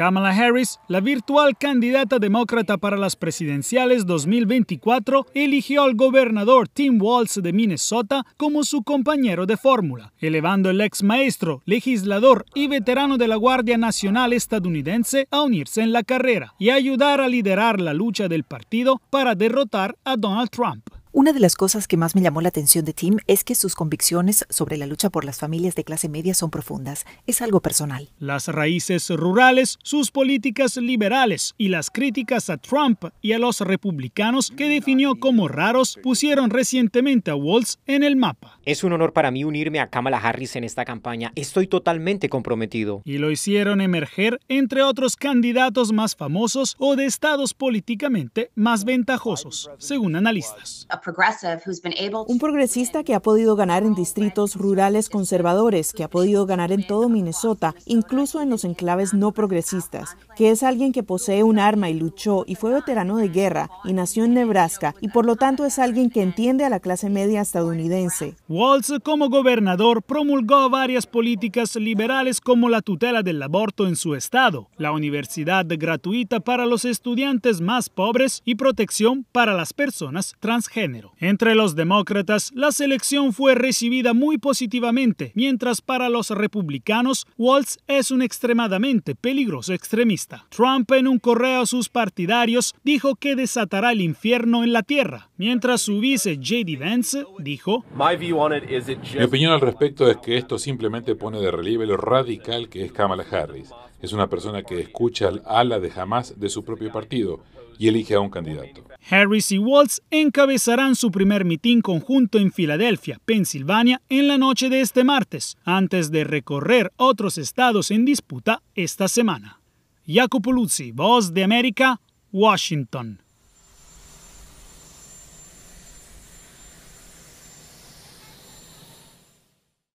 Kamala Harris, la virtual candidata demócrata para las presidenciales 2024, eligió al gobernador Tim Walz de Minnesota como su compañero de fórmula, elevando el ex maestro, legislador y veterano de la Guardia Nacional estadounidense a unirse en la carrera y ayudar a liderar la lucha del partido para derrotar a Donald Trump. Una de las cosas que más me llamó la atención de Tim es que sus convicciones sobre la lucha por las familias de clase media son profundas. Es algo personal. Las raíces rurales, sus políticas liberales y las críticas a Trump y a los republicanos que definió como raros pusieron recientemente a Walz en el mapa. Es un honor para mí unirme a Kamala Harris en esta campaña. Estoy totalmente comprometido. Y lo hicieron emerger entre otros candidatos más famosos o de estados políticamente más ventajosos, según analistas. Un progresista que ha podido ganar en distritos rurales conservadores, que ha podido ganar en todo Minnesota, incluso en los enclaves no progresistas, que es alguien que posee un arma y luchó y fue veterano de guerra y nació en Nebraska y por lo tanto es alguien que entiende a la clase media estadounidense. Walz, como gobernador, promulgó varias políticas liberales como la tutela del aborto en su estado, la universidad gratuita para los estudiantes más pobres y protección para las personas transgénero. Entre los demócratas, la selección fue recibida muy positivamente, mientras para los republicanos, Waltz es un extremadamente peligroso extremista. Trump en un correo a sus partidarios dijo que desatará el infierno en la tierra, mientras su vice J.D. Vance dijo, Mi opinión al respecto es que esto simplemente pone de relieve lo radical que es Kamala Harris. Es una persona que escucha al ala de jamás de su propio partido y elige a un candidato. Harris y Waltz encabezarán su primer mitin conjunto en Filadelfia, Pensilvania, en la noche de este martes, antes de recorrer otros estados en disputa esta semana. Jacopo Luzzi, Voz de América, Washington.